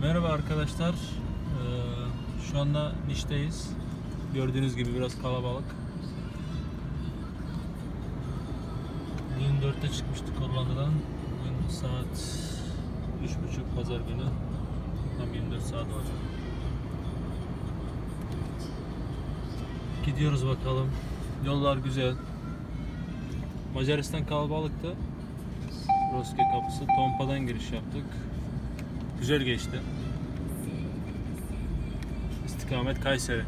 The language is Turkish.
Merhaba arkadaşlar. Ee, şu anda Niş'teyiz. Gördüğünüz gibi biraz kalabalık. 24'te çıkmıştık Hollanda'dan. Bugün saat 3.30 pazar günü. Tam 24 saat olacak. Gidiyoruz bakalım. Yollar güzel. Macaristan kalabalıktı. Roske kapısı. Tompa'dan giriş yaptık. Güzel geçti. İstikamet Kayseri.